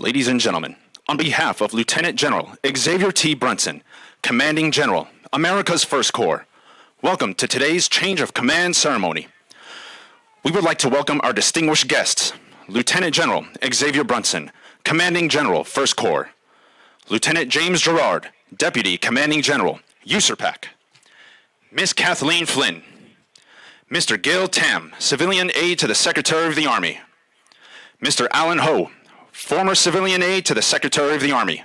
Ladies and gentlemen, on behalf of Lieutenant General Xavier T. Brunson, Commanding General, America's First Corps, welcome to today's change of command ceremony. We would like to welcome our distinguished guests, Lieutenant General Xavier Brunson, Commanding General, First Corps, Lieutenant James Jarrard, Deputy Commanding General, USARPAC, Miss Kathleen Flynn, Mr. Gil Tam, Civilian Aide to the Secretary of the Army, Mr. Alan Ho, former civilian aide to the Secretary of the Army.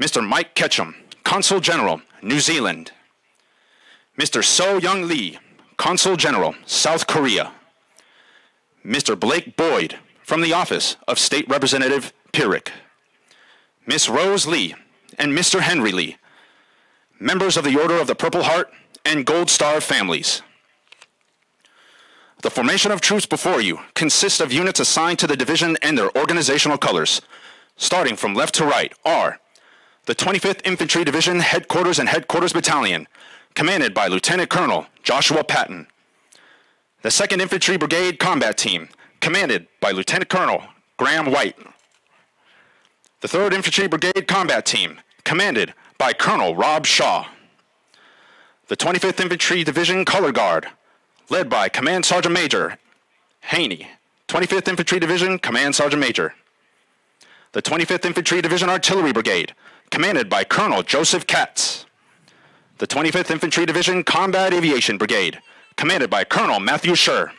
Mr. Mike Ketchum, Consul General, New Zealand. Mr. So Young Lee, Consul General, South Korea. Mr. Blake Boyd, from the Office of State Representative, Pyrrhic. Miss Rose Lee and Mr. Henry Lee, members of the Order of the Purple Heart and Gold Star families. The formation of troops before you consists of units assigned to the division and their organizational colors. Starting from left to right are the 25th Infantry Division Headquarters and Headquarters Battalion, commanded by Lieutenant Colonel Joshua Patton. The 2nd Infantry Brigade Combat Team, commanded by Lieutenant Colonel Graham White. The 3rd Infantry Brigade Combat Team, commanded by Colonel Rob Shaw. The 25th Infantry Division Color Guard, led by Command Sergeant Major Haney, 25th Infantry Division, Command Sergeant Major. The 25th Infantry Division Artillery Brigade, commanded by Colonel Joseph Katz. The 25th Infantry Division Combat Aviation Brigade, commanded by Colonel Matthew Scher.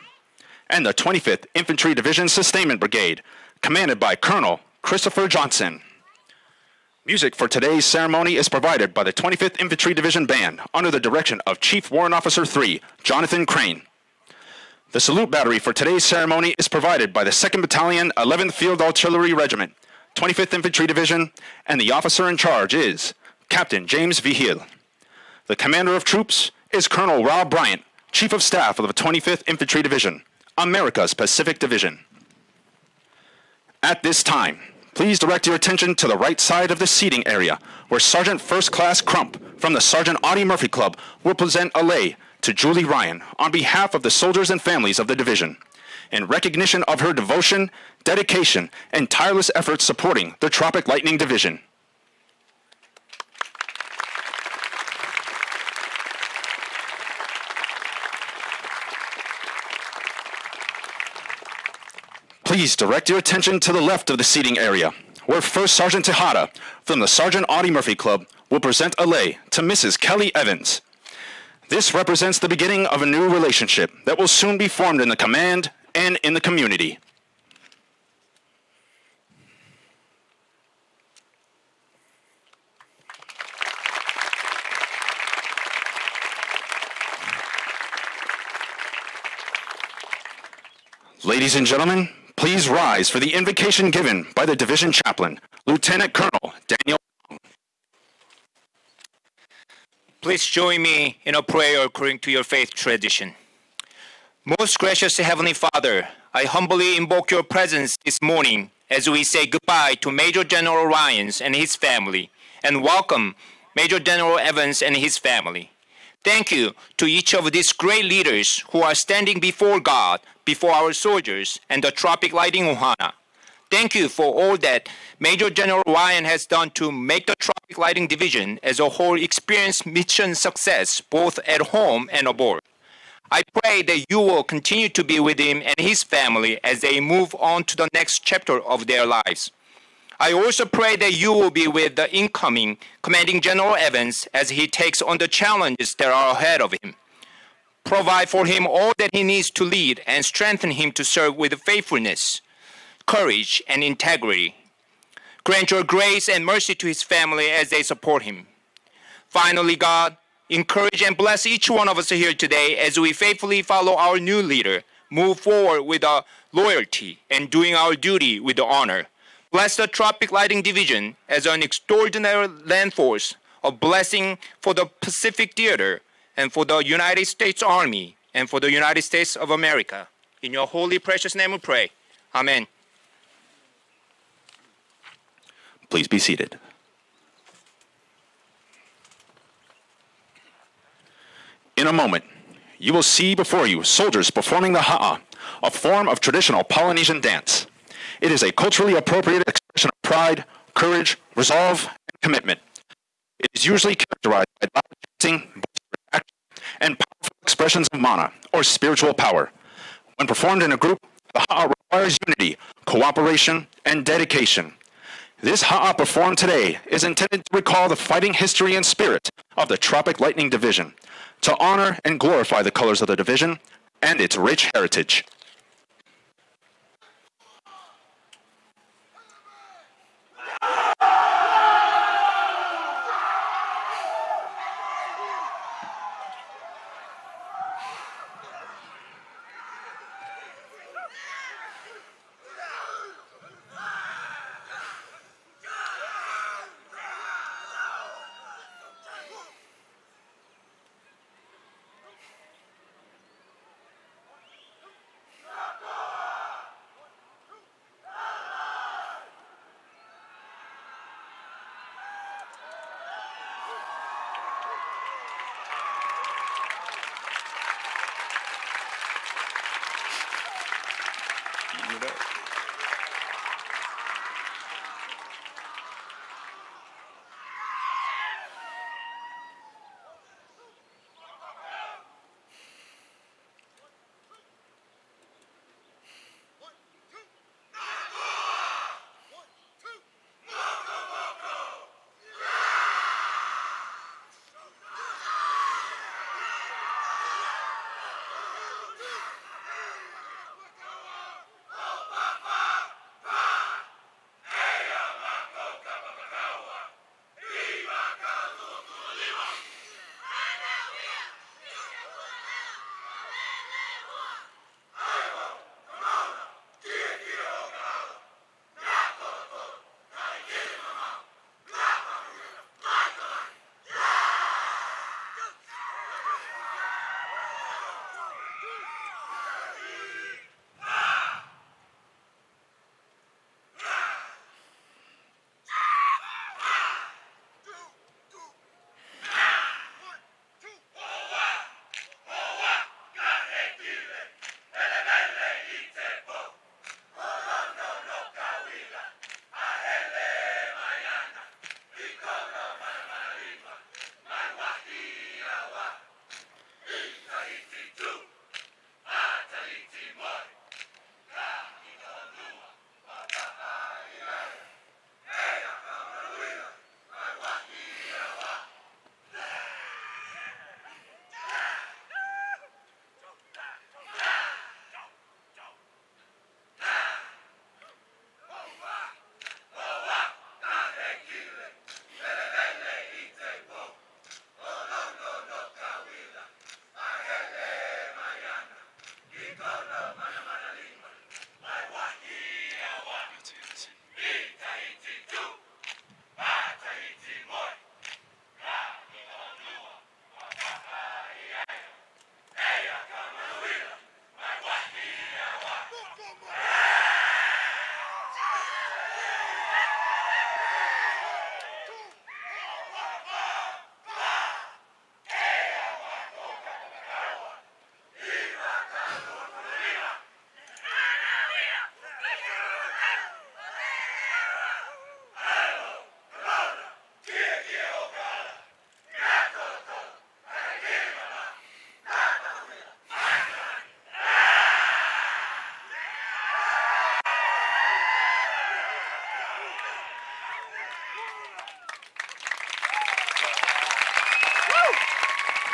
And the 25th Infantry Division Sustainment Brigade, commanded by Colonel Christopher Johnson. Music for today's ceremony is provided by the 25th Infantry Division Band under the direction of Chief Warrant Officer 3, Jonathan Crane. The salute battery for today's ceremony is provided by the 2nd Battalion, 11th Field Artillery Regiment, 25th Infantry Division, and the officer in charge is Captain James Vigil. The commander of troops is Colonel Rob Bryant, Chief of Staff of the 25th Infantry Division, America's Pacific Division. At this time, Please direct your attention to the right side of the seating area, where Sergeant First Class Crump from the Sergeant Audie Murphy Club will present a lei to Julie Ryan on behalf of the soldiers and families of the division, in recognition of her devotion, dedication, and tireless efforts supporting the Tropic Lightning Division. Please direct your attention to the left of the seating area, where First Sergeant Tejada from the Sergeant Audie Murphy Club will present a lei to Mrs. Kelly Evans. This represents the beginning of a new relationship that will soon be formed in the command and in the community. Ladies and gentlemen, Please rise for the invocation given by the division chaplain, Lieutenant Colonel Daniel. Please join me in a prayer according to your faith tradition. Most gracious Heavenly Father, I humbly invoke your presence this morning as we say goodbye to Major General Ryans and his family and welcome Major General Evans and his family. Thank you to each of these great leaders who are standing before God, before our soldiers, and the Tropic Lightning Ohana. Thank you for all that Major General Ryan has done to make the Tropic Lightning Division as a whole experience mission success both at home and aboard. I pray that you will continue to be with him and his family as they move on to the next chapter of their lives. I also pray that you will be with the incoming Commanding General Evans as he takes on the challenges that are ahead of him. Provide for him all that he needs to lead and strengthen him to serve with faithfulness, courage, and integrity. Grant your grace and mercy to his family as they support him. Finally, God, encourage and bless each one of us here today as we faithfully follow our new leader, move forward with our loyalty, and doing our duty with honor. Bless the Tropic Lightning Division as an extraordinary land force, a blessing for the Pacific Theater and for the United States Army and for the United States of America. In your holy, precious name we pray. Amen. Please be seated. In a moment, you will see before you soldiers performing the ha'a, a form of traditional Polynesian dance. It is a culturally appropriate expression of pride, courage, resolve, and commitment. It is usually characterized by loud chanting, and powerful expressions of mana, or spiritual power. When performed in a group, the ha'a requires unity, cooperation, and dedication. This ha'a performed today is intended to recall the fighting history and spirit of the Tropic Lightning Division, to honor and glorify the colors of the division and its rich heritage.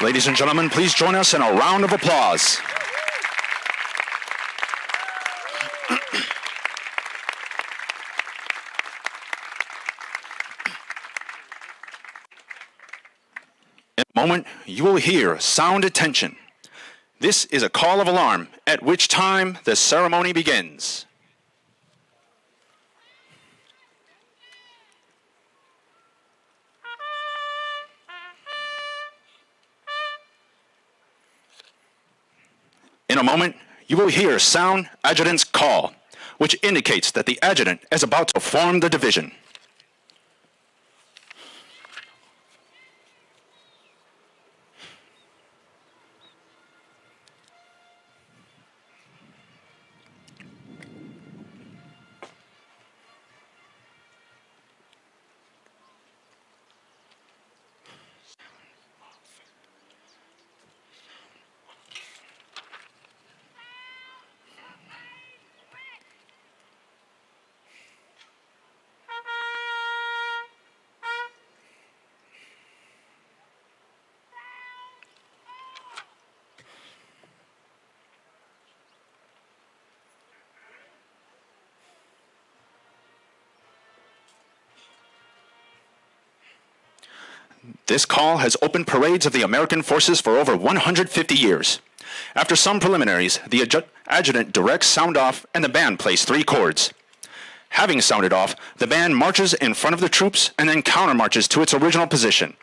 Ladies and gentlemen, please join us in a round of applause. In a moment, you will hear sound attention. This is a call of alarm, at which time the ceremony begins. You will hear sound adjutant's call, which indicates that the adjutant is about to form the division. This call has opened parades of the American forces for over 150 years. After some preliminaries, the adju- adjutant directs sound off and the band plays three chords. Having sounded off, the band marches in front of the troops and then countermarches to its original position.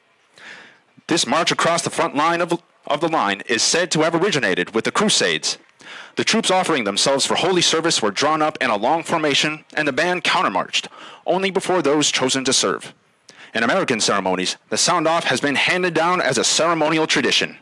This march across the front line of, of the line is said to have originated with the Crusades. The troops offering themselves for holy service were drawn up in a long formation, and the band countermarched, only before those chosen to serve. In American ceremonies, the sound off has been handed down as a ceremonial tradition.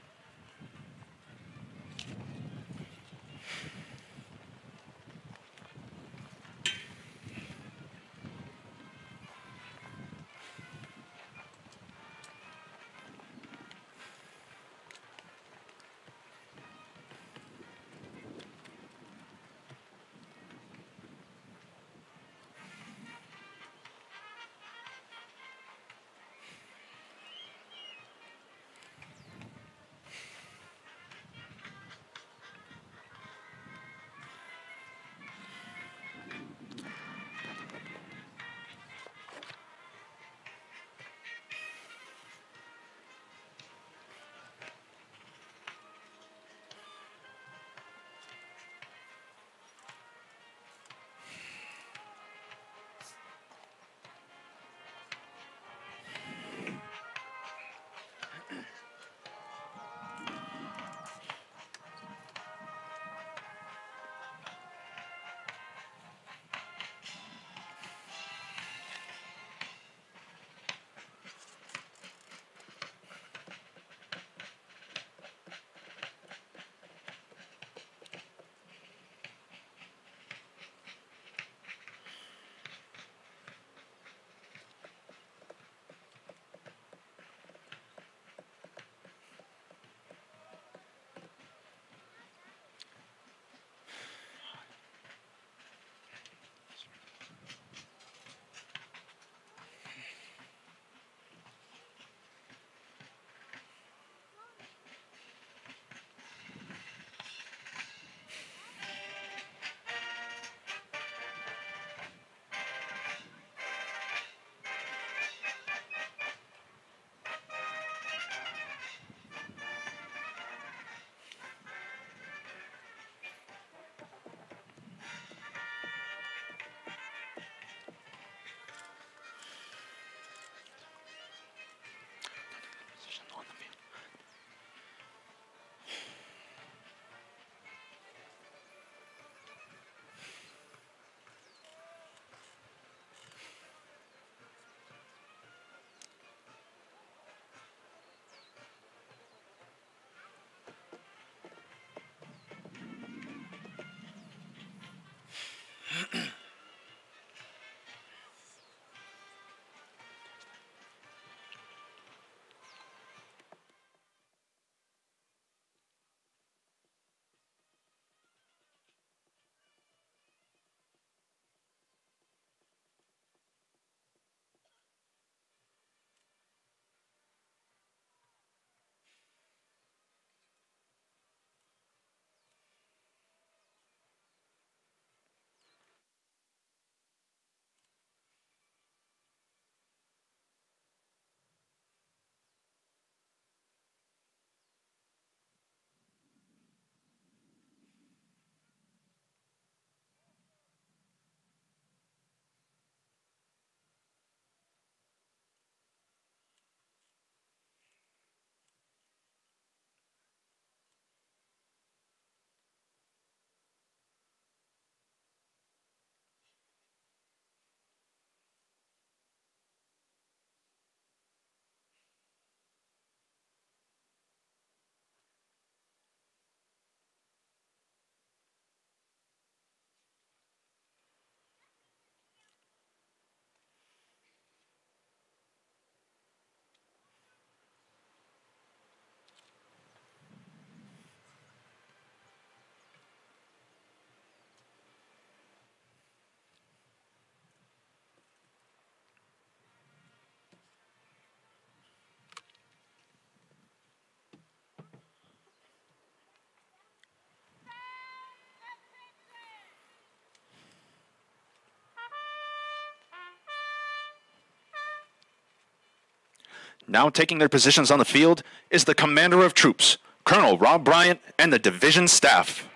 Now taking their positions on the field is the Commander of Troops, Colonel Rob Bryant, and the division staff.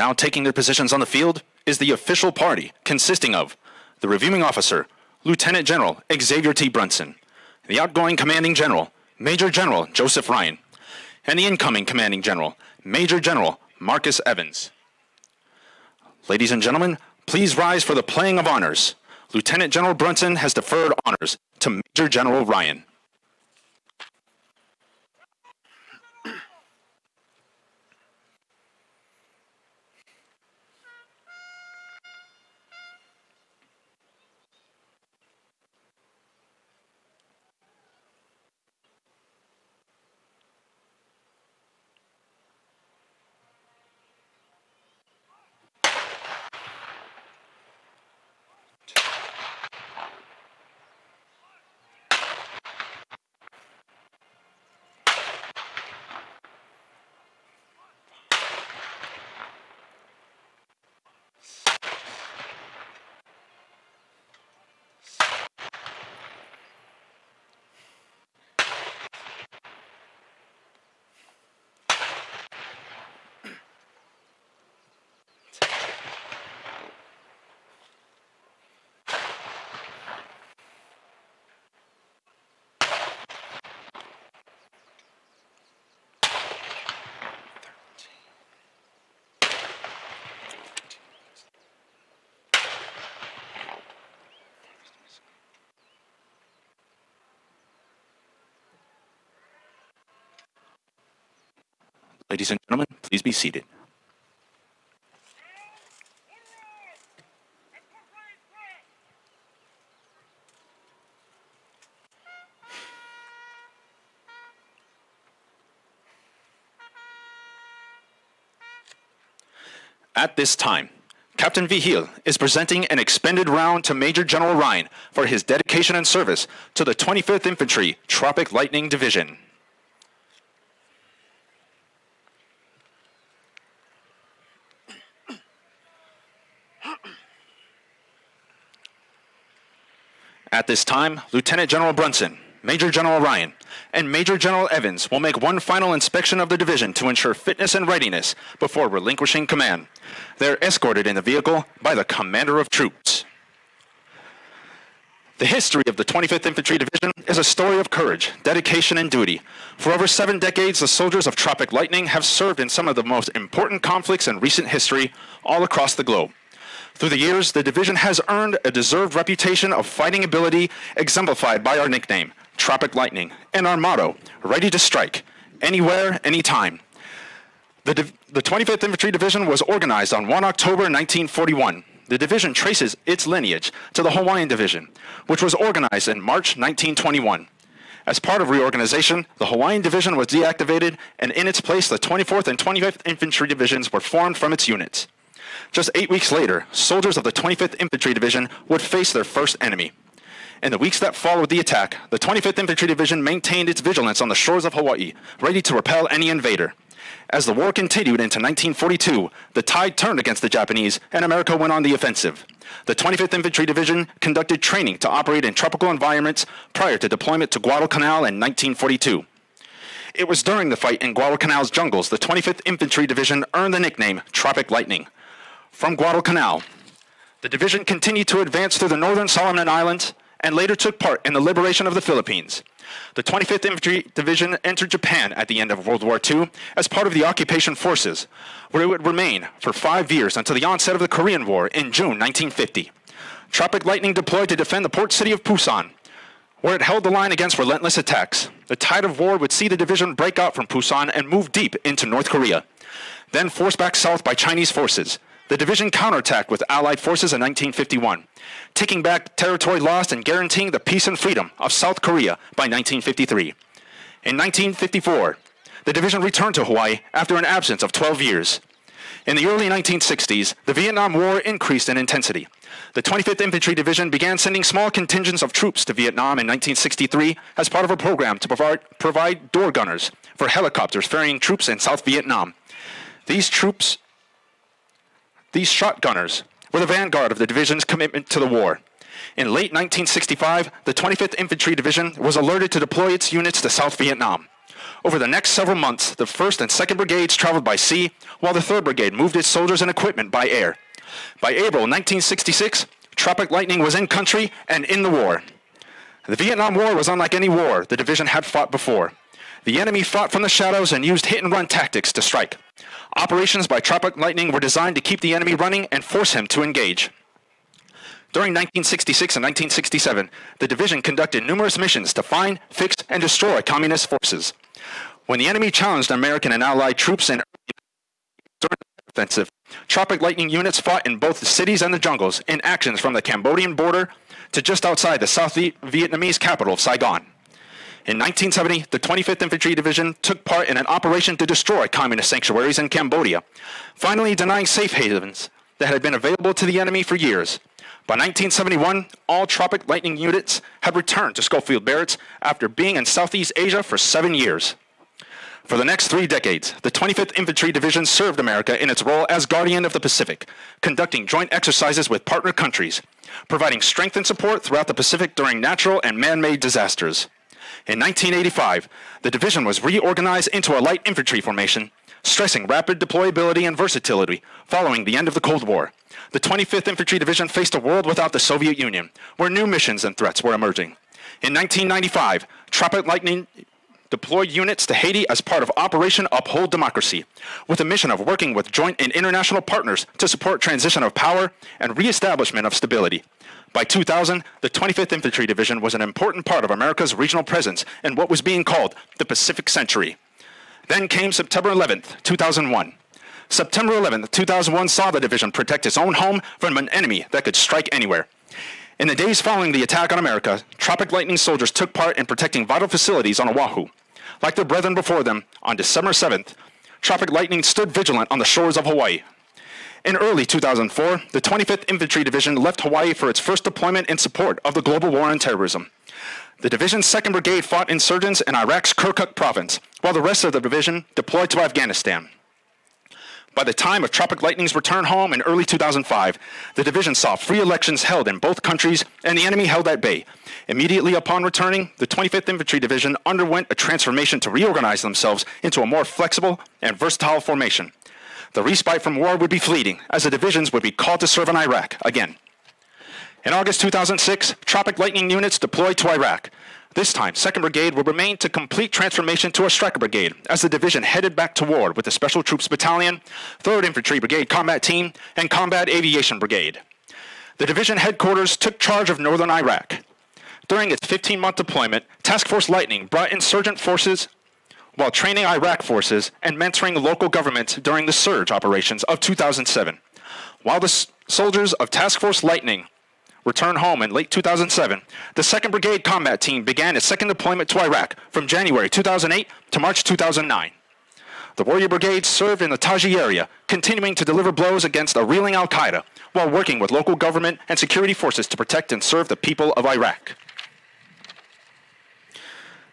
Now taking their positions on the field is the official party, consisting of the reviewing officer, Lieutenant General Xavier T. Brunson, the outgoing commanding general, Major General Joseph Ryan, and the incoming commanding general, Major General Marcus Evans. Ladies and gentlemen, please rise for the playing of honors. Lieutenant General Brunson has deferred honors to Major General Ryan. Ladies and gentlemen, please be seated. At this time, Captain Vigil is presenting an expended round to Major General Ryan for his dedication and service to the 25th Infantry Tropic Lightning Division. At this time, Lieutenant General Brunson, Major General Ryan, and Major General Evans will make one final inspection of the division to ensure fitness and readiness before relinquishing command. They're escorted in the vehicle by the Commander of Troops. The history of the 25th Infantry Division is a story of courage, dedication, and duty. For over seven decades, the soldiers of Tropic Lightning have served in some of the most important conflicts in recent history all across the globe. Through the years, the division has earned a deserved reputation of fighting ability exemplified by our nickname, Tropic Lightning, and our motto, Ready to Strike, Anywhere, Anytime. The, the 25th Infantry Division was organized on 1 October 1941. The division traces its lineage to the Hawaiian Division, which was organized in March 1921. As part of reorganization, the Hawaiian Division was deactivated, and in its place, the 24th and 25th Infantry Divisions were formed from its units. Just eight weeks later, soldiers of the 25th Infantry Division would face their first enemy. In the weeks that followed the attack, the 25th Infantry Division maintained its vigilance on the shores of Hawaii, ready to repel any invader. As the war continued into 1942, the tide turned against the Japanese and America went on the offensive. The 25th Infantry Division conducted training to operate in tropical environments prior to deployment to Guadalcanal in 1942. It was during the fight in Guadalcanal's jungles the 25th Infantry Division earned the nickname Tropic Lightning. From Guadalcanal, The division continued to advance through the northern Solomon Islands and later took part in the liberation of the Philippines. The 25th Infantry Division entered Japan at the end of World War II as part of the occupation forces, where it would remain for five years until the onset of the Korean War in June 1950. Tropic Lightning deployed to defend the port city of Pusan, where it held the line against relentless attacks. The tide of war would see the division break out from Pusan and move deep into North Korea. Then forced back south by Chinese forces, the division counterattacked with Allied forces in 1951, taking back territory lost and guaranteeing the peace and freedom of South Korea by 1953. In 1954, the division returned to Hawaii after an absence of 12 years. In the early 1960s, the Vietnam War increased in intensity. The 25th Infantry Division began sending small contingents of troops to Vietnam in 1963 as part of a program to provide, provide door gunners for helicopters ferrying troops in South Vietnam. These troops these shotgunners were the vanguard of the division's commitment to the war. In late 1965, the 25th Infantry Division was alerted to deploy its units to South Vietnam. Over the next several months, the 1st and 2nd Brigades traveled by sea, while the 3rd Brigade moved its soldiers and equipment by air. By April 1966, Tropic Lightning was in country and in the war. The Vietnam War was unlike any war the division had fought before. The enemy fought from the shadows and used hit and run tactics to strike. Operations by Tropic Lightning were designed to keep the enemy running and force him to engage. During 1966 and 1967, the division conducted numerous missions to find, fix, and destroy communist forces. When the enemy challenged American and Allied troops in offensive, Tropic Lightning units fought in both the cities and the jungles in actions from the Cambodian border to just outside the South Vietnamese capital of Saigon. In 1970, the 25th Infantry Division took part in an operation to destroy communist sanctuaries in Cambodia, finally denying safe havens that had been available to the enemy for years. By 1971, all Tropic Lightning units had returned to Schofield Barracks after being in Southeast Asia for seven years. For the next three decades, the 25th Infantry Division served America in its role as Guardian of the Pacific, conducting joint exercises with partner countries, providing strength and support throughout the Pacific during natural and man-made disasters. In 1985, the division was reorganized into a light infantry formation, stressing rapid deployability and versatility following the end of the Cold War. The 25th Infantry Division faced a world without the Soviet Union, where new missions and threats were emerging. In 1995, Tropic Lightning deployed units to Haiti as part of Operation Uphold Democracy, with a mission of working with joint and international partners to support transition of power and reestablishment of stability. By 2000, the 25th Infantry Division was an important part of America's regional presence in what was being called the Pacific Century. Then came September 11th, 2001. September 11th, 2001 saw the division protect its own home from an enemy that could strike anywhere. In the days following the attack on America, Tropic Lightning soldiers took part in protecting vital facilities on Oahu. Like their brethren before them, on December 7th, Tropic Lightning stood vigilant on the shores of Hawaii. In early 2004, the 25th Infantry Division left Hawaii for its first deployment in support of the global war on terrorism. The division's 2nd Brigade fought insurgents in Iraq's Kirkuk province, while the rest of the division deployed to Afghanistan. By the time of Tropic Lightning's return home in early 2005, the division saw free elections held in both countries and the enemy held at bay. Immediately upon returning, the 25th Infantry Division underwent a transformation to reorganize themselves into a more flexible and versatile formation. The respite from war would be fleeting, as the divisions would be called to serve in Iraq again. In August 2006, Tropic Lightning units deployed to Iraq. This time, 2nd Brigade would remain to complete transformation to a Stryker Brigade as the division headed back to war with the Special Troops Battalion, 3rd Infantry Brigade Combat Team, and Combat Aviation Brigade. The division headquarters took charge of northern Iraq. During its 15-month deployment, Task Force Lightning brought insurgent forces while training Iraq forces and mentoring local governments during the surge operations of 2007. While the soldiers of Task Force Lightning returned home in late 2007, the 2nd Brigade Combat Team began its second deployment to Iraq from January 2008 to March 2009. The Warrior Brigade served in the Taji area, continuing to deliver blows against a reeling Al Qaeda while working with local government and security forces to protect and serve the people of Iraq.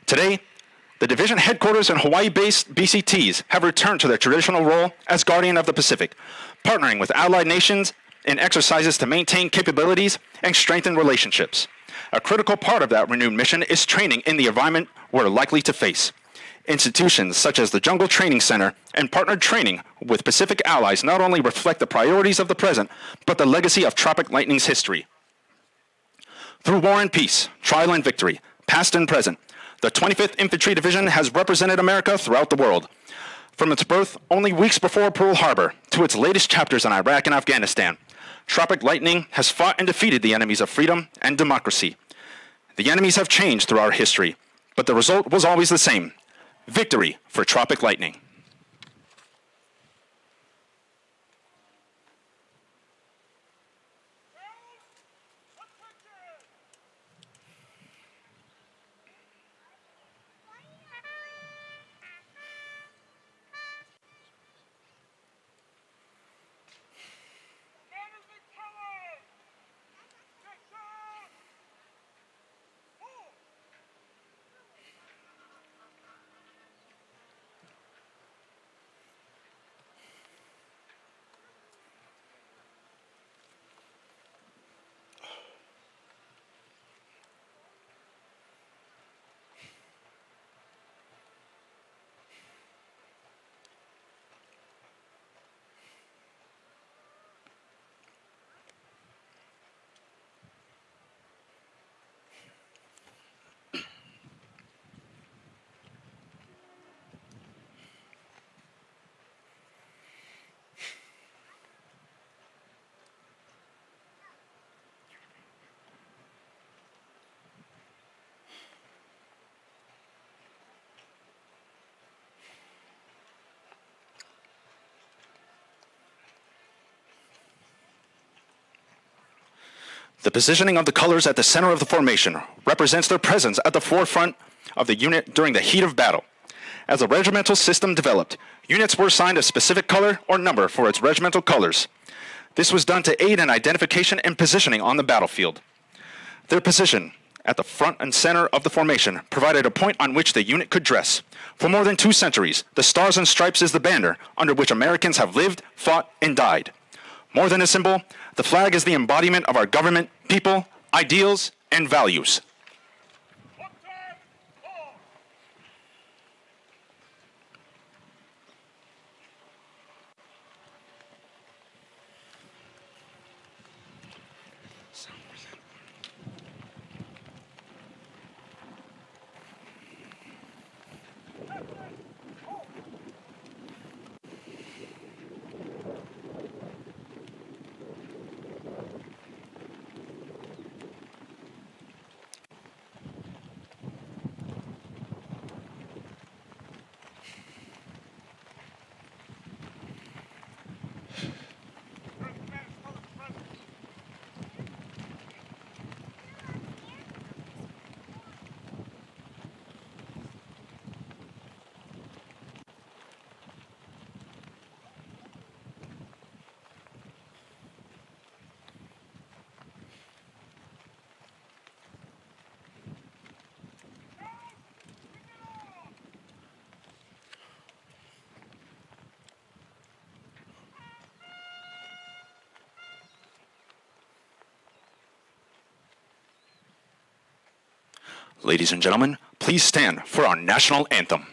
Today, the division headquarters and Hawaii-based BCTs have returned to their traditional role as guardian of the Pacific, partnering with allied nations in exercises to maintain capabilities and strengthen relationships. A critical part of that renewed mission is training in the environment we're likely to face. Institutions such as the Jungle Training Center and partnered training with Pacific allies not only reflect the priorities of the present, but the legacy of Tropic Lightning's history. Through war and peace, trial and victory, past and present, the 25th Infantry Division has represented America throughout the world. From its birth only weeks before Pearl Harbor to its latest chapters in Iraq and Afghanistan, Tropic Lightning has fought and defeated the enemies of freedom and democracy. The enemies have changed through our history, but the result was always the same victory for Tropic Lightning. The positioning of the colors at the center of the formation represents their presence at the forefront of the unit during the heat of battle. As the regimental system developed, units were assigned a specific color or number for its regimental colors. This was done to aid in identification and positioning on the battlefield. Their position at the front and center of the formation provided a point on which the unit could dress. For more than two centuries, the Stars and Stripes is the banner under which Americans have lived, fought, and died. More than a symbol, the flag is the embodiment of our government, people, ideals, and values. Ladies and gentlemen, please stand for our national anthem.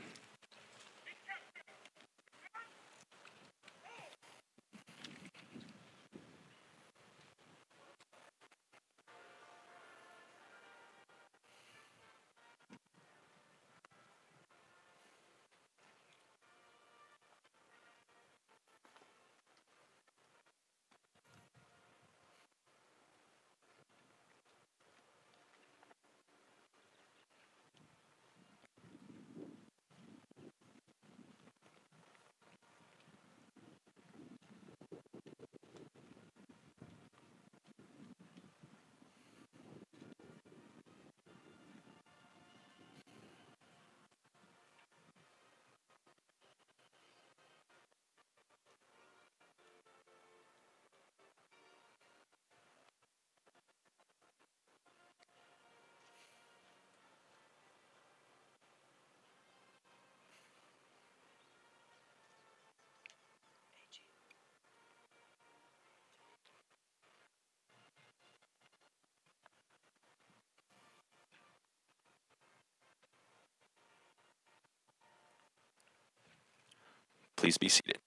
Please be seated.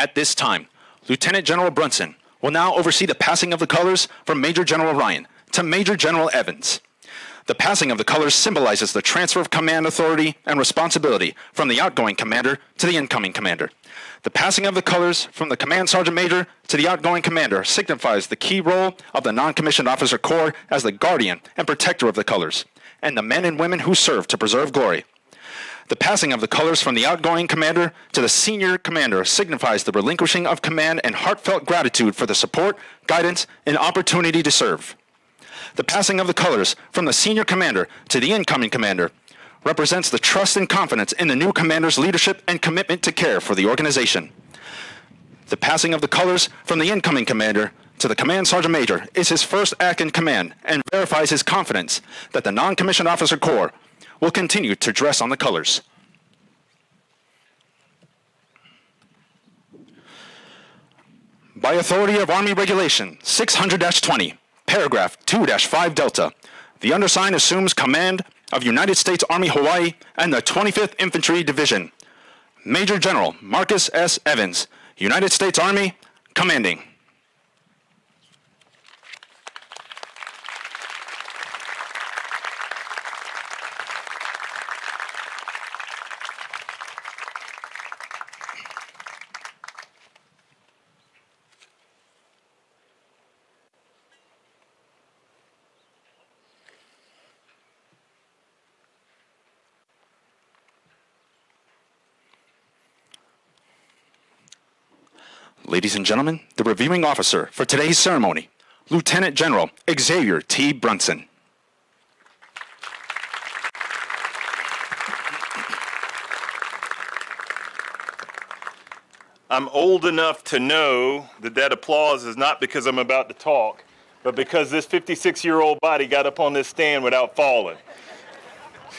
At this time, Lieutenant General Brunson will now oversee the passing of the colors from Major General Ryan to Major General Evans. The passing of the colors symbolizes the transfer of command authority and responsibility from the outgoing commander to the incoming commander. The passing of the colors from the command sergeant major to the outgoing commander signifies the key role of the non-commissioned officer corps as the guardian and protector of the colors, and the men and women who serve to preserve glory. The passing of the colors from the outgoing commander to the senior commander signifies the relinquishing of command and heartfelt gratitude for the support, guidance, and opportunity to serve. The passing of the colors from the senior commander to the incoming commander represents the trust and confidence in the new commander's leadership and commitment to care for the organization. The passing of the colors from the incoming commander to the command sergeant major is his first act in command and verifies his confidence that the non-commissioned officer corps will continue to dress on the colors. By authority of Army Regulation 600-20, paragraph 2-5 Delta, the undersigned assumes command of United States Army Hawaii and the 25th Infantry Division. Major General Marcus S. Evans, United States Army, commanding. Ladies and gentlemen, the reviewing officer for today's ceremony, Lieutenant General Xavier T. Brunson. I'm old enough to know that that applause is not because I'm about to talk, but because this 56 year old body got up on this stand without falling.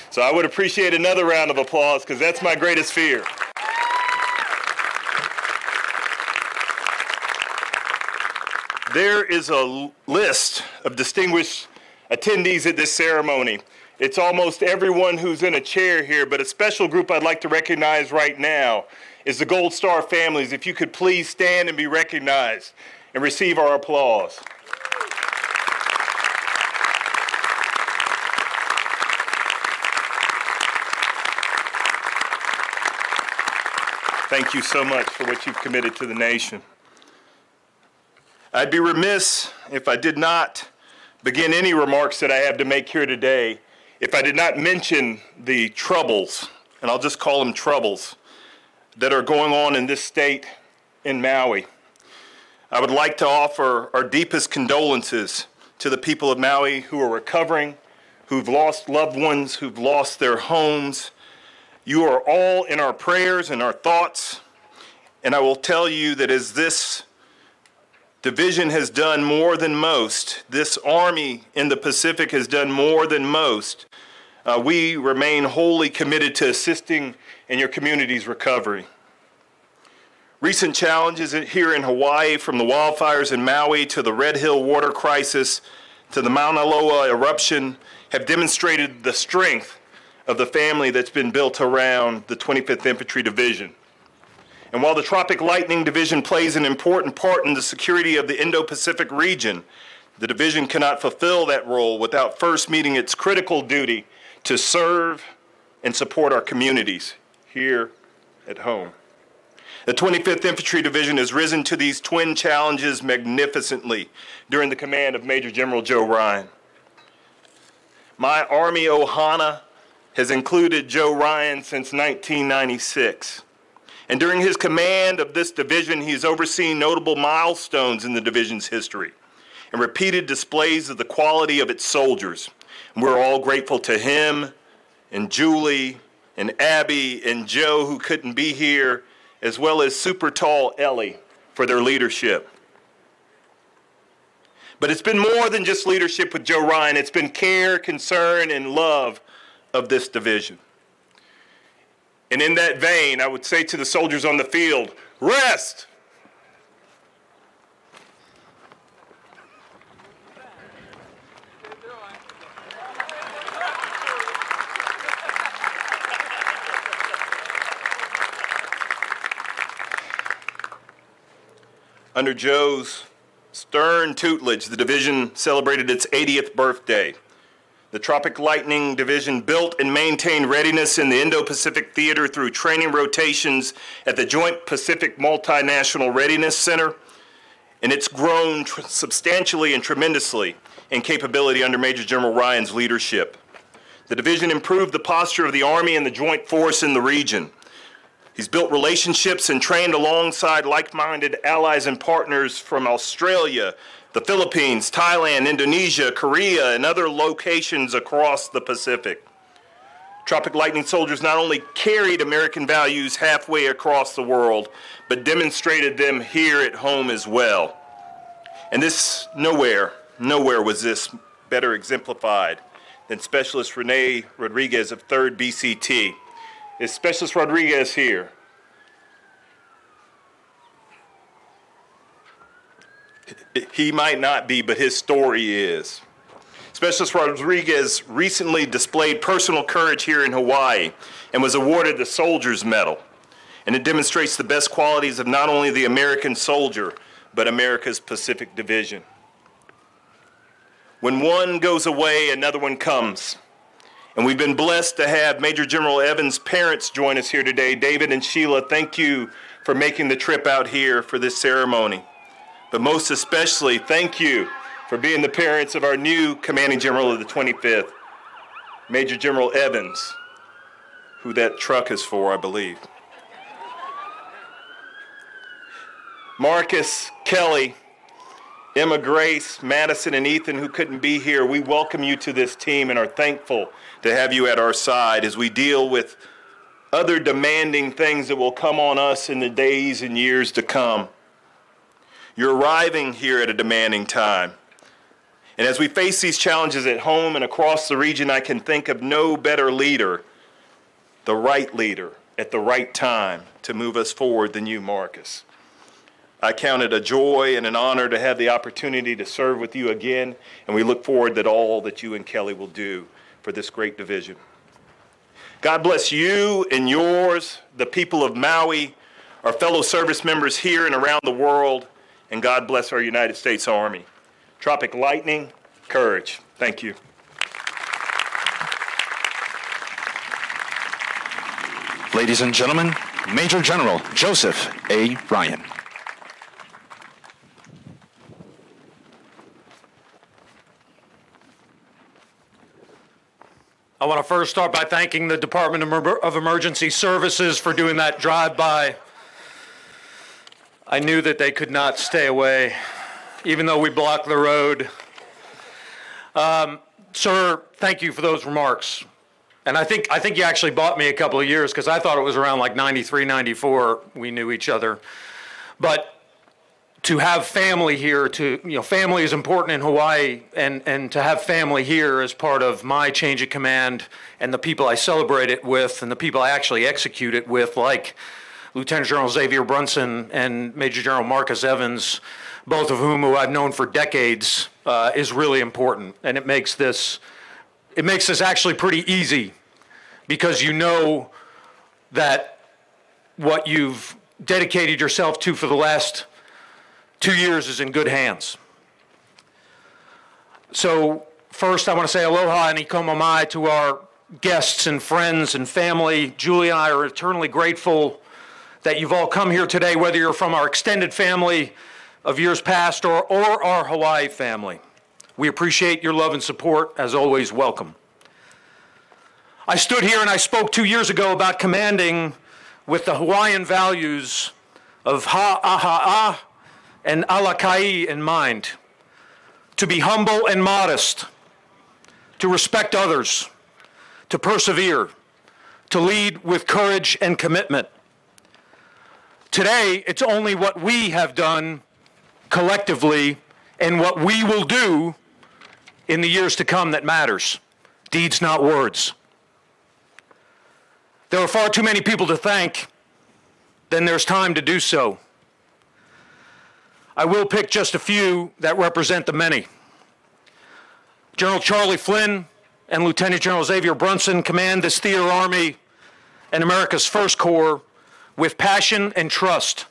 So I would appreciate another round of applause because that's my greatest fear. There is a list of distinguished attendees at this ceremony. It's almost everyone who's in a chair here, but a special group I'd like to recognize right now is the Gold Star families. If you could please stand and be recognized and receive our applause. Thank you so much for what you've committed to the nation. I'd be remiss if I did not begin any remarks that I have to make here today if I did not mention the troubles, and I'll just call them troubles, that are going on in this state in Maui. I would like to offer our deepest condolences to the people of Maui who are recovering, who've lost loved ones, who've lost their homes. You are all in our prayers and our thoughts. And I will tell you that as this division has done more than most, this army in the Pacific has done more than most, uh, we remain wholly committed to assisting in your community's recovery. Recent challenges here in Hawaii, from the wildfires in Maui to the Red Hill water crisis to the Mauna Loa eruption, have demonstrated the strength of the family that's been built around the 25th Infantry Division. And while the Tropic Lightning Division plays an important part in the security of the Indo Pacific region, the division cannot fulfill that role without first meeting its critical duty to serve and support our communities here at home. The 25th Infantry Division has risen to these twin challenges magnificently during the command of Major General Joe Ryan. My Army Ohana has included Joe Ryan since 1996. And during his command of this division, he has overseen notable milestones in the division's history and repeated displays of the quality of its soldiers. And we're all grateful to him and Julie and Abby and Joe, who couldn't be here, as well as super tall Ellie for their leadership. But it's been more than just leadership with Joe Ryan. It's been care, concern, and love of this division. And in that vein, I would say to the soldiers on the field, rest. Under Joe's stern tutelage, the division celebrated its 80th birthday. The Tropic Lightning Division built and maintained readiness in the Indo-Pacific Theater through training rotations at the Joint Pacific Multinational Readiness Center, and it's grown substantially and tremendously in capability under Major General Ryan's leadership. The division improved the posture of the Army and the Joint Force in the region. He's built relationships and trained alongside like minded allies and partners from Australia, the Philippines, Thailand, Indonesia, Korea, and other locations across the Pacific. Tropic Lightning soldiers not only carried American values halfway across the world, but demonstrated them here at home as well. And this, nowhere, nowhere was this better exemplified than Specialist Rene Rodriguez of 3rd BCT. Is Specialist Rodriguez here? He might not be, but his story is. Specialist Rodriguez recently displayed personal courage here in Hawaii and was awarded the Soldier's Medal. And it demonstrates the best qualities of not only the American soldier, but America's Pacific Division. When one goes away, another one comes. And we've been blessed to have Major General Evans' parents join us here today. David and Sheila, thank you for making the trip out here for this ceremony. But most especially, thank you for being the parents of our new Commanding General of the 25th, Major General Evans, who that truck is for, I believe. Marcus, Kelly, Emma Grace, Madison, and Ethan, who couldn't be here, we welcome you to this team and are thankful to have you at our side as we deal with other demanding things that will come on us in the days and years to come. You're arriving here at a demanding time. And as we face these challenges at home and across the region, I can think of no better leader, the right leader, at the right time to move us forward than you, Marcus. I count it a joy and an honor to have the opportunity to serve with you again, and we look forward to all that you and Kelly will do for this great division. God bless you and yours, the people of Maui, our fellow service members here and around the world, and God bless our United States Army. Tropic lightning, courage. Thank you. Ladies and gentlemen, Major General Joseph A. Ryan. I want to first start by thanking the Department of Emergency Services for doing that drive-by. I knew that they could not stay away, even though we blocked the road. Um, Sir, thank you for those remarks. And I think, I think you actually bought me a couple of years because I thought it was around like 93, 94 we knew each other. But to have family here to you know family is important in hawaii and and to have family here as part of my change of command and the people i celebrate it with and the people i actually execute it with like lieutenant general xavier brunson and major general marcus evans both of whom who i've known for decades uh, is really important and it makes this it makes this actually pretty easy because you know that what you've dedicated yourself to for the last two years is in good hands. So, first, I want to say aloha and ikomo mai to our guests and friends and family. Julie and I are eternally grateful that you've all come here today, whether you're from our extended family of years past or, or our Hawaii family. We appreciate your love and support, as always, welcome. I stood here and I spoke two years ago about commanding with the Hawaiian values of ha'aha'a and alakai in mind, to be humble and modest, to respect others, to persevere, to lead with courage and commitment, Today, it's only what we have done collectively and what we will do in the years to come that matters. Deeds, not words. There are far too many people to thank, then there's time to do so. I will pick just a few that represent the many. General Charlie Flynn and Lieutenant General Xavier Brunson command this theater army and America's First Corps with passion and trust.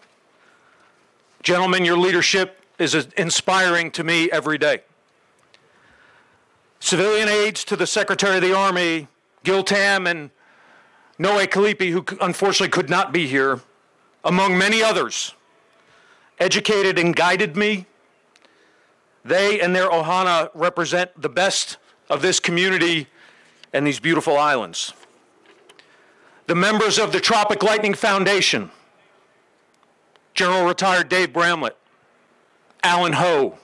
Gentlemen, your leadership is inspiring to me every day. Civilian aides to the Secretary of the Army, Gil Tam and Noe Kalipi, who unfortunately could not be here, among many others, educated and guided me. They and their Ohana represent the best of this community and these beautiful islands. The members of the Tropic Lightning Foundation, General Retired Dave Bramlett, Alan Ho,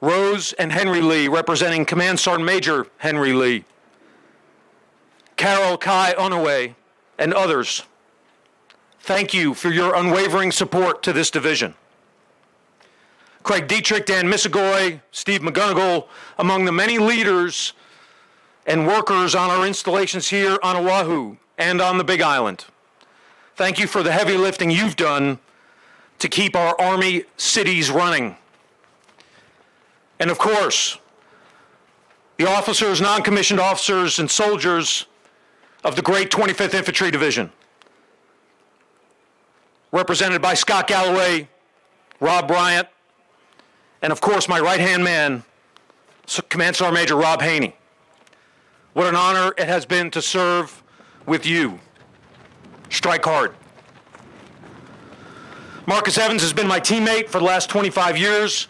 Rose and Henry Lee, representing Command Sergeant Major Henry Lee, Carole Kai Onouye, and others. Thank you for your unwavering support to this division. Craig Dietrich, Dan Misagoy, Steve McGonigal, among the many leaders and workers on our installations here on Oahu and on the Big Island. Thank you for the heavy lifting you've done to keep our Army cities running. And of course, the officers, non commissioned officers, and soldiers of the great 25th Infantry Division, represented by Scott Galloway, Rob Bryant, and of course, my right hand man, Command Sergeant Major Rob Haney. What an honor it has been to serve with you. Strike hard. Marcus Evans has been my teammate for the last 25 years.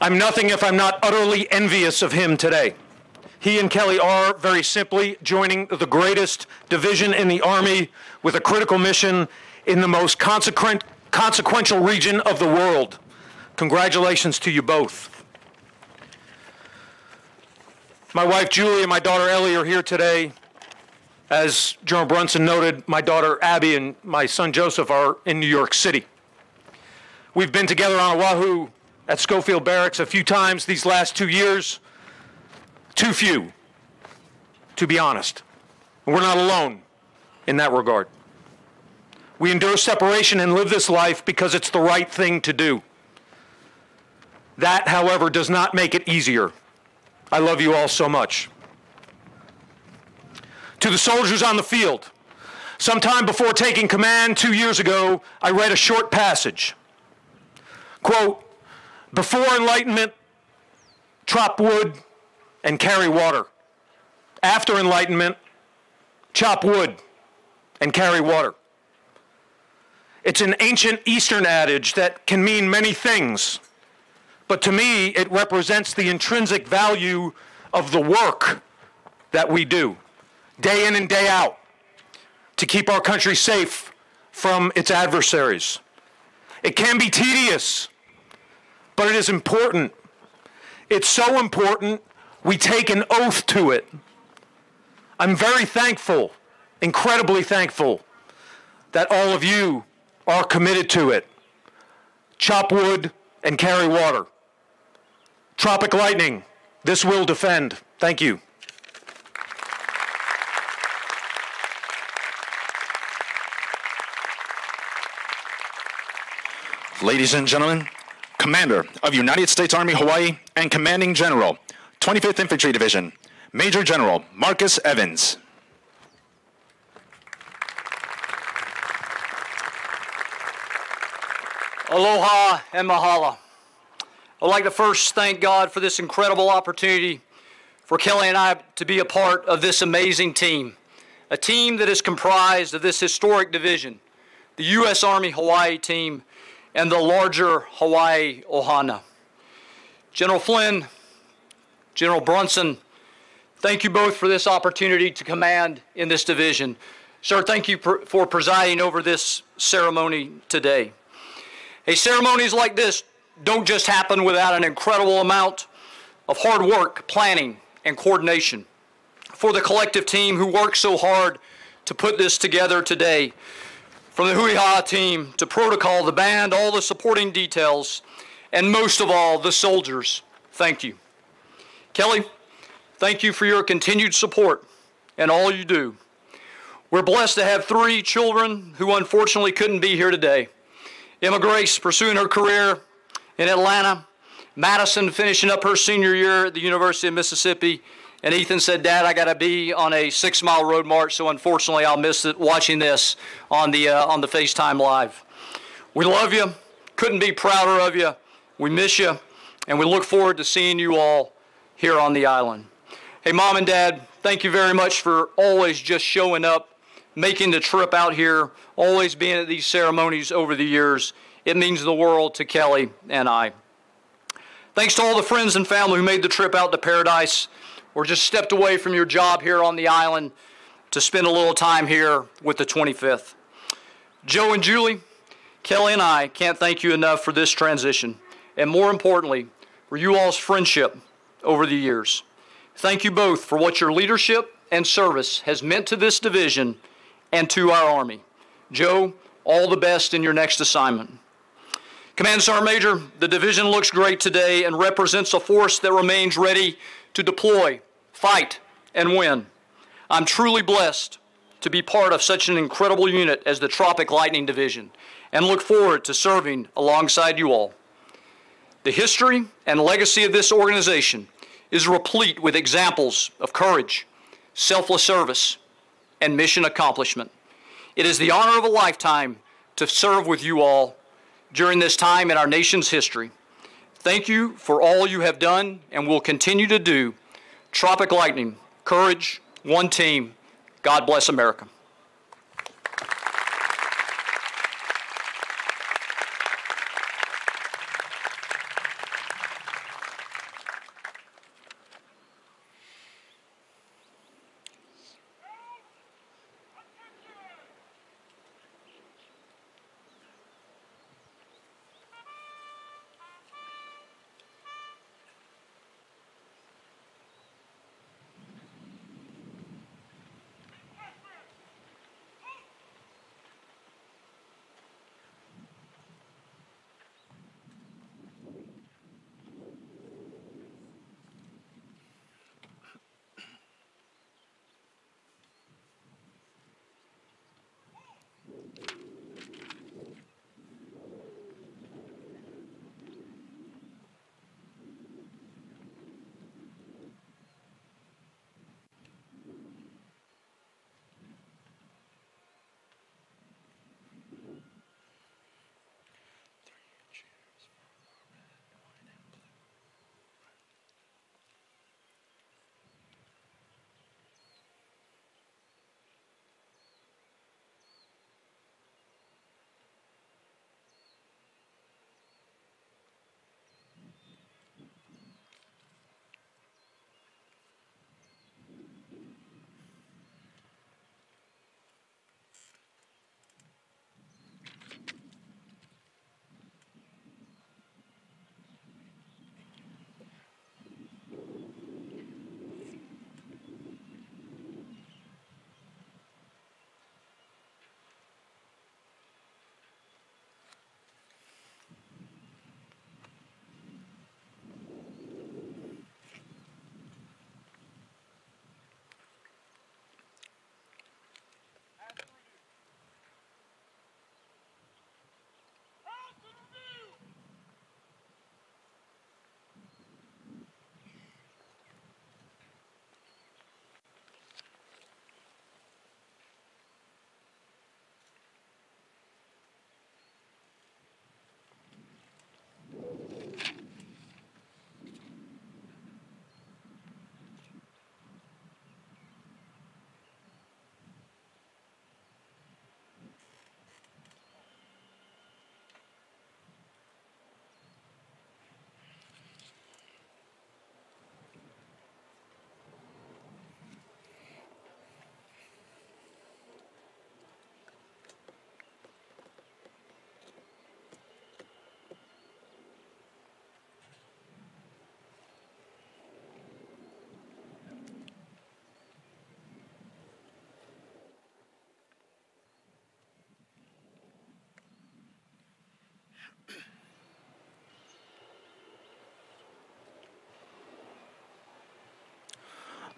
I'm nothing if I'm not utterly envious of him today. He and Kelly are, very simply, joining the greatest division in the Army with a critical mission in the most consequent, consequential region of the world. Congratulations to you both. My wife Julie and my daughter Ellie are here today. As General Brunson noted, my daughter Abby and my son Joseph are in New York City. We've been together on Oahu at Schofield Barracks a few times these last two years. Too few, to be honest. We're not alone in that regard. We endure separation and live this life because it's the right thing to do. That, however, does not make it easier. I love you all so much. To the soldiers on the field, sometime before taking command two years ago, I read a short passage. Quote, before enlightenment, chop wood and carry water. After enlightenment, chop wood and carry water. It's an ancient Eastern adage that can mean many things. But to me, it represents the intrinsic value of the work that we do, day in and day out, to keep our country safe from its adversaries. It can be tedious, but it is important. It's so important, we take an oath to it. I'm very thankful, incredibly thankful, that all of you are committed to it. Chop wood and carry water. Tropic lightning, this will defend. Thank you. Ladies and gentlemen, Commander of United States Army Hawaii and Commanding General, 25th Infantry Division, Major General Marcus Evans. Aloha and mahalo. I'd like to first thank God for this incredible opportunity for Kelly and I to be a part of this amazing team. A team that is comprised of this historic division, the U.S. Army Hawaii team, and the larger Hawaii Ohana. General Flynn, General Brunson, thank you both for this opportunity to command in this division. Sir, thank you for presiding over this ceremony today. A ceremonies like this don't just happen without an incredible amount of hard work, planning, and coordination. For the collective team who worked so hard to put this together today, From the Hui Ha team to protocol, the band, all the supporting details, and most of all, the soldiers, thank you. Kelly, thank you for your continued support and all you do. We're blessed to have three children who unfortunately couldn't be here today. Emma Grace pursuing her career in Atlanta, Madison finishing up her senior year at the University of Mississippi, and Ethan said, Dad, I got to be on a six mile road march, so unfortunately I'll miss it watching this on the, uh, on the FaceTime Live. We love you, couldn't be prouder of you, we miss you, and we look forward to seeing you all here on the island. Hey, Mom and Dad, thank you very much for always just showing up, making the trip out here, always being at these ceremonies over the years. It means the world to Kelly and I. Thanks to all the friends and family who made the trip out to paradise or just stepped away from your job here on the island to spend a little time here with the 25th. Joe and Julie, Kelly and I can't thank you enough for this transition, and more importantly, for you all's friendship over the years. Thank you both for what your leadership and service has meant to this division and to our Army. Joe, all the best in your next assignment. Command Sergeant Major, the division looks great today and represents a force that remains ready to deploy, fight, and win. I'm truly blessed to be part of such an incredible unit as the Tropic Lightning Division and look forward to serving alongside you all. The history and legacy of this organization is replete with examples of courage, selfless service, and mission accomplishment. It is the honor of a lifetime to serve with you all during this time in our nation's history. Thank you for all you have done and will continue to do. Tropic Lightning, courage, one team. God bless America.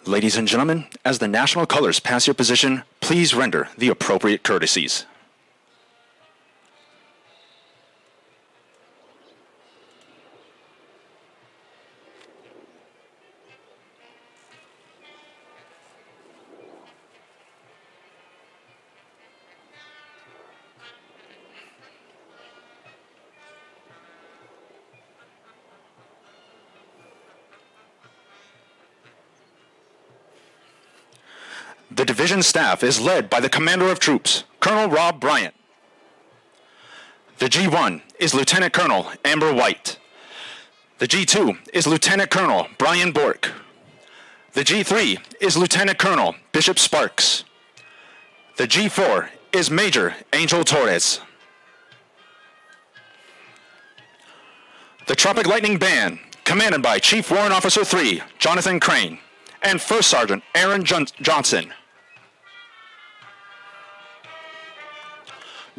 Ladies and gentlemen, as the national colors pass your position, please render the appropriate courtesies. Division staff is led by the Commander of Troops, Colonel Rob Bryant. The G1 is Lieutenant Colonel Amber White. The G2 is Lieutenant Colonel Brian Bork. The G3 is Lieutenant Colonel Bishop Sparks. The G4 is Major Angel Torres. The Tropic Lightning Band, commanded by Chief Warrant Officer 3, Jonathan Crane, and First Sergeant Aaron Johnson.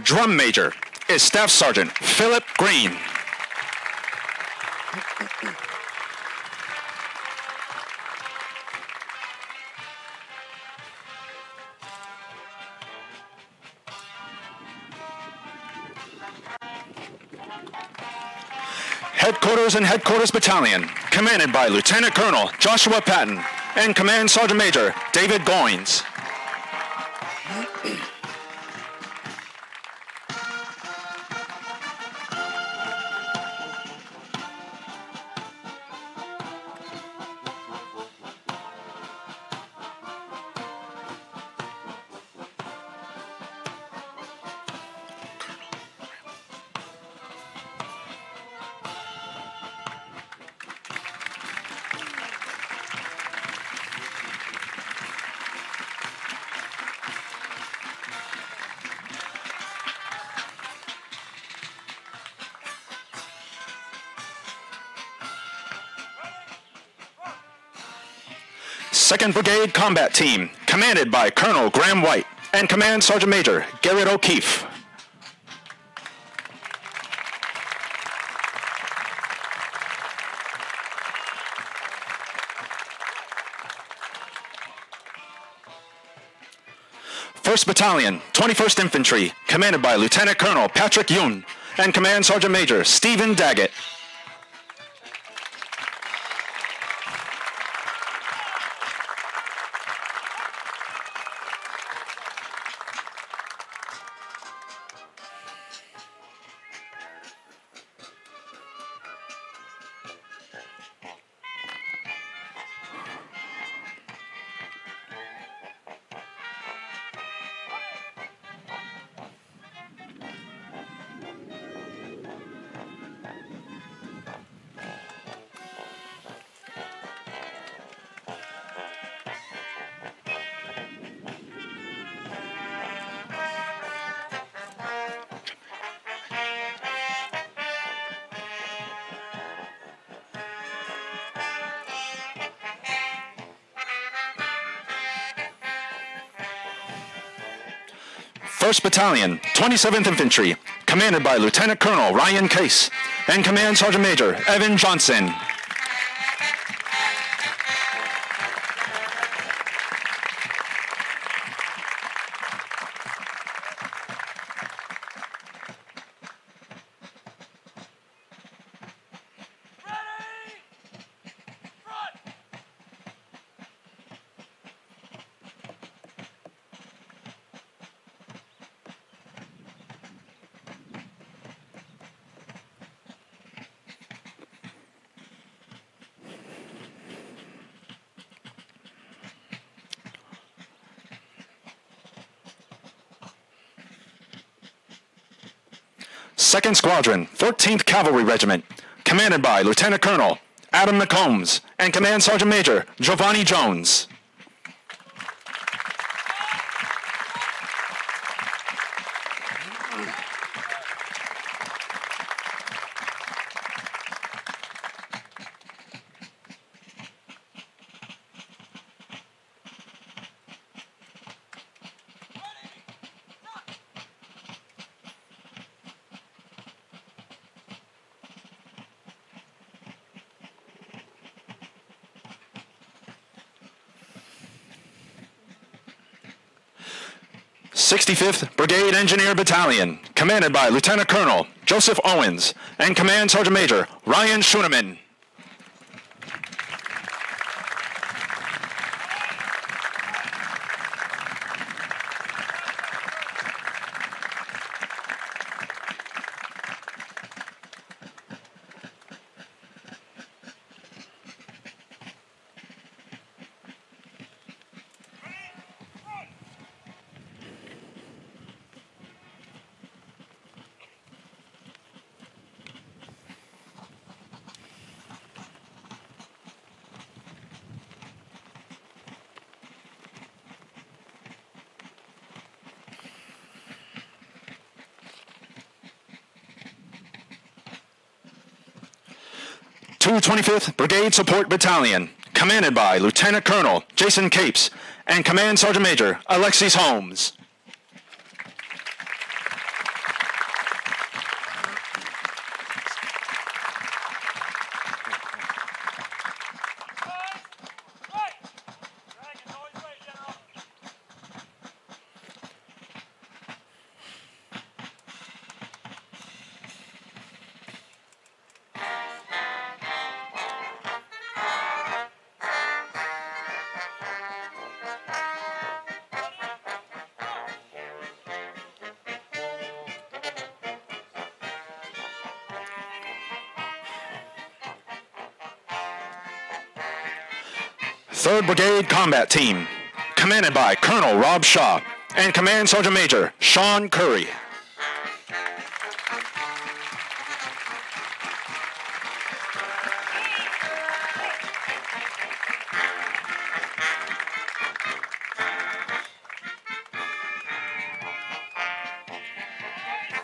Drum Major is Staff Sergeant Philip Green. Headquarters and Headquarters Battalion, commanded by Lieutenant Colonel Joshua Patton and Command Sergeant Major David Goines. 2nd Brigade Combat Team, commanded by Colonel Graham White and Command Sergeant Major Garrett O'Keefe. First Battalion, 21st Infantry, commanded by Lieutenant Colonel Patrick Yoon and Command Sergeant Major Stephen Daggett. First Battalion, 27th Infantry, commanded by Lieutenant Colonel Ryan Case and Command Sergeant Major Evan Johnson. Second Squadron, 14th Cavalry Regiment, commanded by Lieutenant Colonel Adam McCombs and Command Sergeant Major Giovanni Jones. 65th Brigade Engineer Battalion, commanded by Lieutenant Colonel Joseph Owens and Command Sergeant Major Ryan Schuneman. 225th Brigade Support Battalion, commanded by Lieutenant Colonel Jason Capes and Command Sergeant Major Alexis Holmes. Combat Team, commanded by Colonel Rob Shaw and Command Sergeant Major Sean Curry.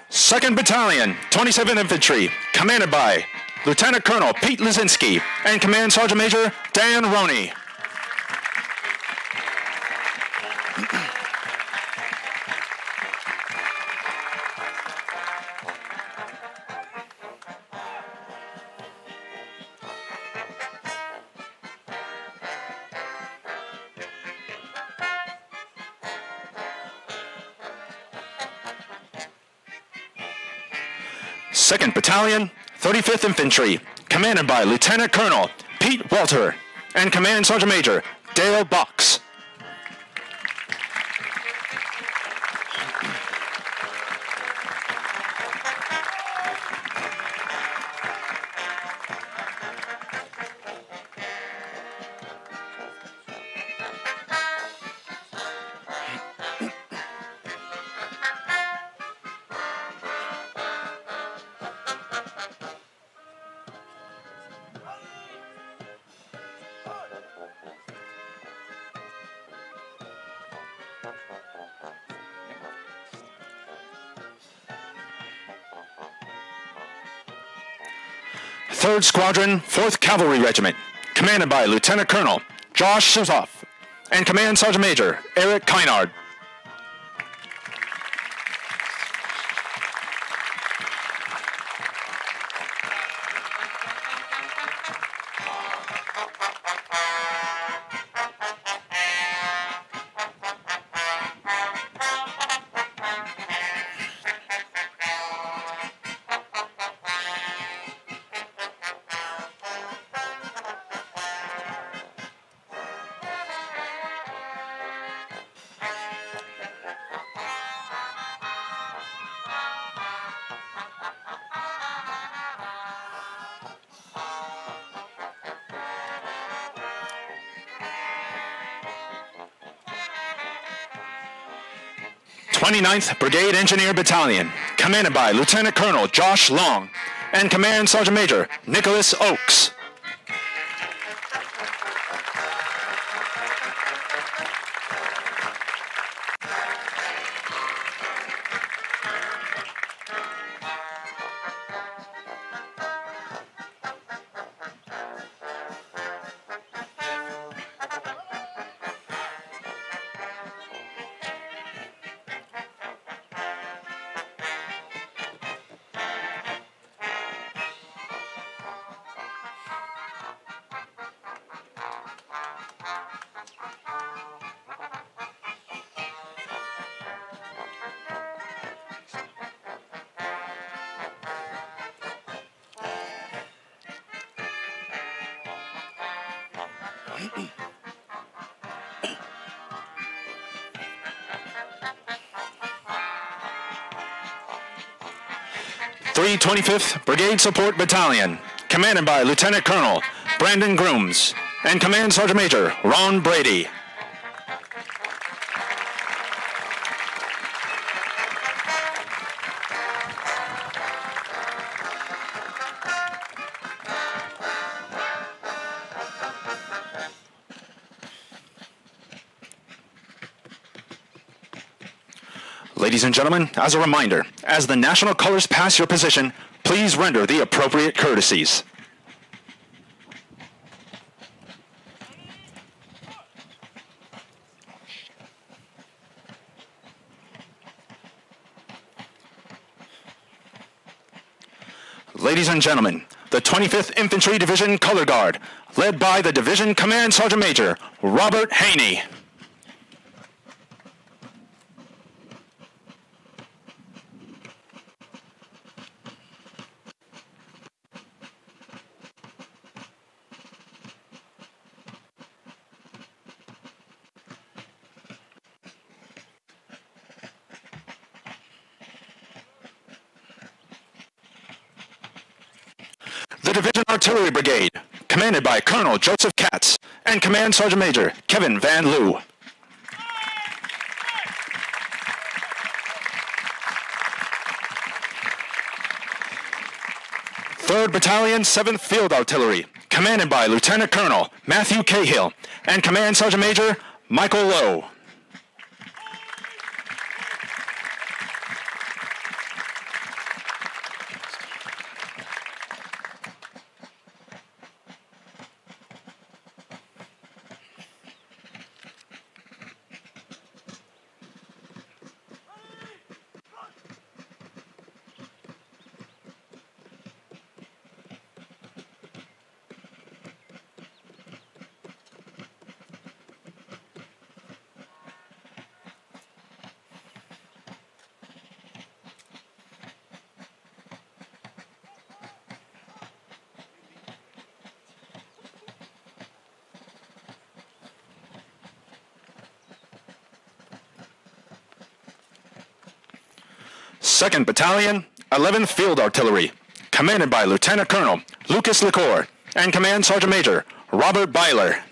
Second Battalion, 27th Infantry, commanded by Lieutenant Colonel Pete Lizinski and Command Sergeant Major Dan Roney. Battalion, 35th Infantry, commanded by Lieutenant Colonel Pete Walter, and Command Sergeant Major Dale Bach. 3rd Squadron, 4th Cavalry Regiment, commanded by Lieutenant Colonel Josh Suzoff, and Command Sergeant Major Eric Kynard. Twenty-ninth Brigade Engineer Battalion, commanded by Lieutenant Colonel Josh Long and Command Sergeant Major Nicholas Oakes. Three Twenty-Fifth Brigade Support Battalion, commanded by Lieutenant Colonel Brandon Grooms and Command Sergeant Major Ron Brady. Gentlemen, as a reminder, as the national colors pass your position, please render the appropriate courtesies. Ladies and gentlemen, the 25th Infantry Division Color Guard, led by the Division Command Sergeant Major Robert Haney. The Division Artillery Brigade, commanded by Colonel Joseph Katz and Command Sergeant Major Kevin Van Loo. Third Battalion, 7th Field Artillery, commanded by Lieutenant Colonel Matthew Cahill and Command Sergeant Major Michael Lowe. Second Battalion, 11th Field Artillery, commanded by Lieutenant Colonel Lucas Licor and Command Sergeant Major Robert Byler.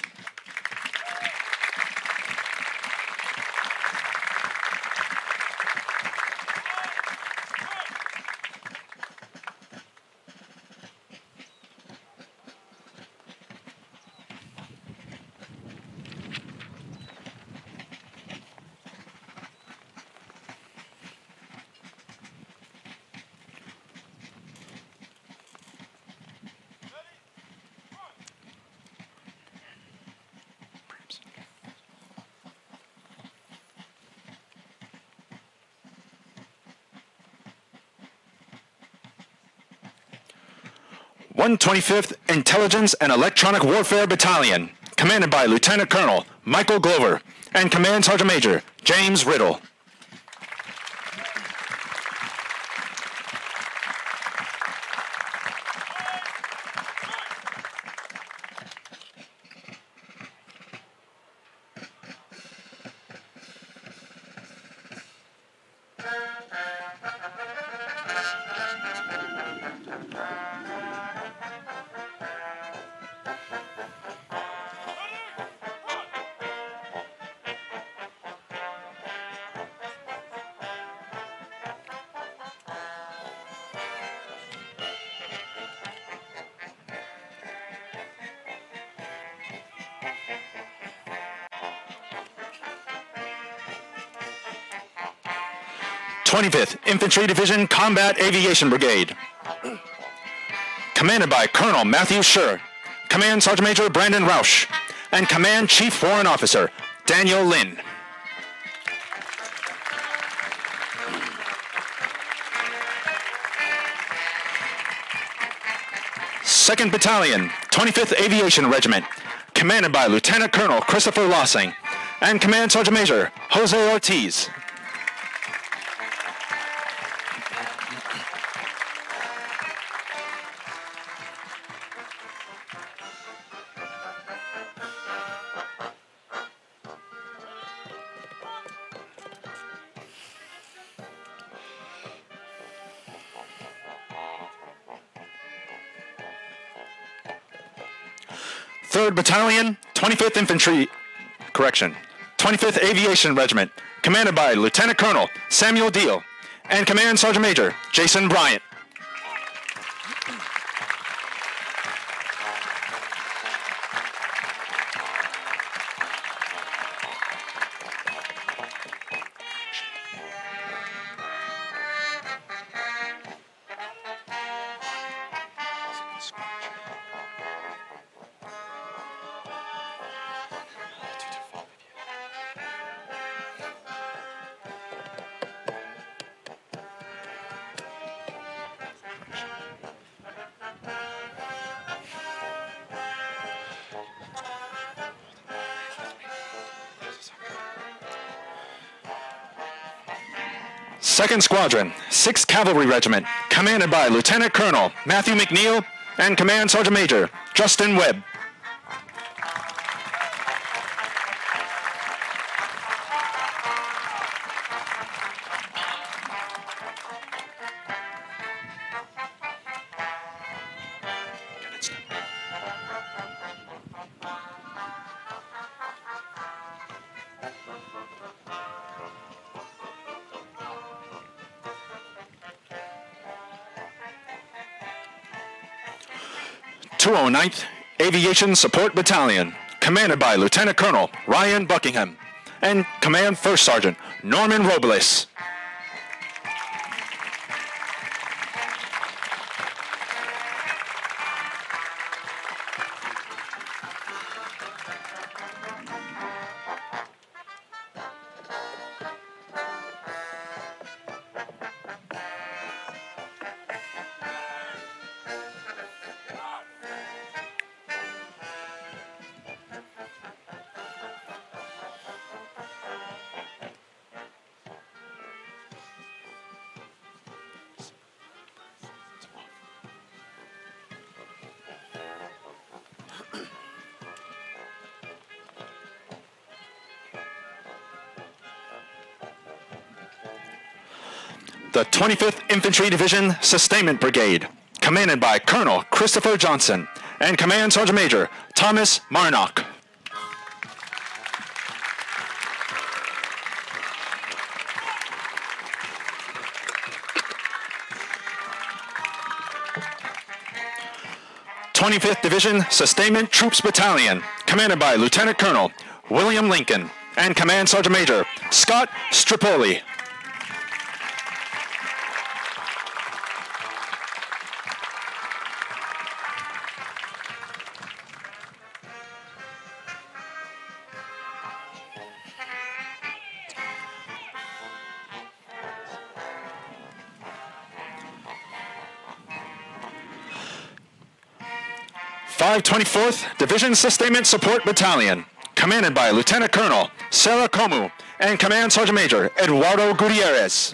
One Twenty-Fifth Intelligence and Electronic Warfare Battalion, commanded by Lieutenant Colonel Michael Glover and Command Sergeant Major James Riddle. Twenty-Fifth Infantry Division Combat Aviation Brigade, commanded by Colonel Matthew Schur, Command Sergeant Major Brandon Rausch, and Command Chief Warrant Officer Daniel Lynn. Second Battalion, 25th Aviation Regiment, commanded by Lieutenant Colonel Christopher Lossing and Command Sergeant Major Jose Ortiz. Battalion, 25th Infantry, correction, 25th Aviation Regiment, commanded by Lieutenant Colonel Samuel Deal and Command Sergeant Major Jason Bryant. Second Squadron, 6th Cavalry Regiment, commanded by Lieutenant Colonel Matthew McNeil and Command Sergeant Major Justin Webb. Two hundred ninth Aviation Support Battalion, commanded by Lieutenant Colonel Ryan Buckingham and Command First Sergeant Norman Robles. The 25th Infantry Division Sustainment Brigade, commanded by Colonel Christopher Johnson and Command Sergeant Major Thomas Marnock. Twenty-fifth Division Sustainment Troops Battalion, commanded by Lieutenant Colonel William Lincoln and Command Sergeant Major Scott Stripoli. Twenty-fourth Division Sustainment Support Battalion, commanded by Lieutenant Colonel Sarah Comu and Command Sergeant Major Eduardo Gutierrez.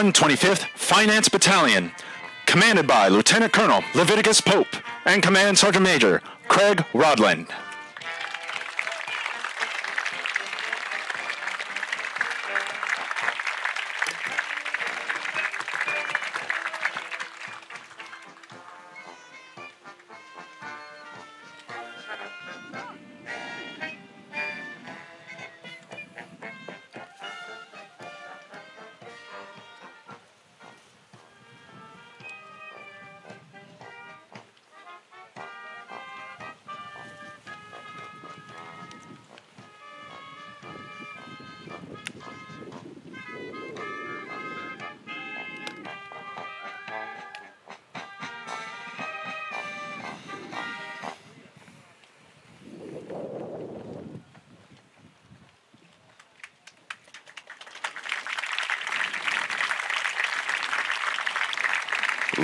One twenty-fifth Finance Battalion, commanded by Lieutenant Colonel Leviticus Pope and Command Sergeant Major Craig Rodland.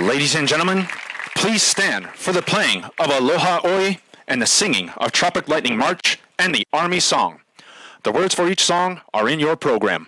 Ladies and gentlemen, please stand for the playing of Aloha ʻOe and the singing of Tropic Lightning March and the Army Song. The words for each song are in your program.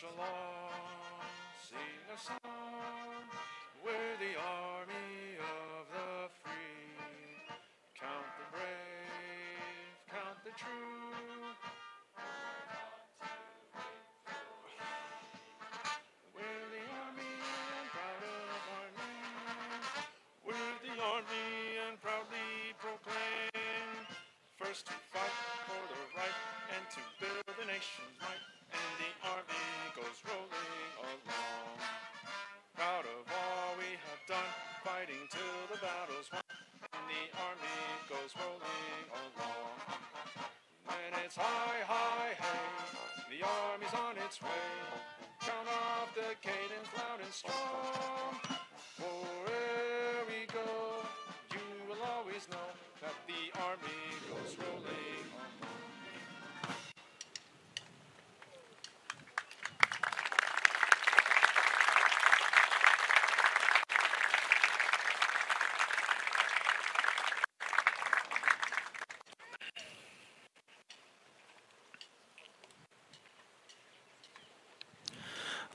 Along, sing a song. We're the army of the free. Count the brave, count the true. We're the army and proud of our name. We're the army and proudly proclaim. First to fight for the right and to build the nation's might. It's high, high, hey, the army's on its way. Count off the cadence loud and strong.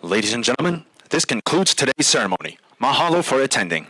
Ladies and gentlemen, this concludes today's ceremony. Mahalo for attending.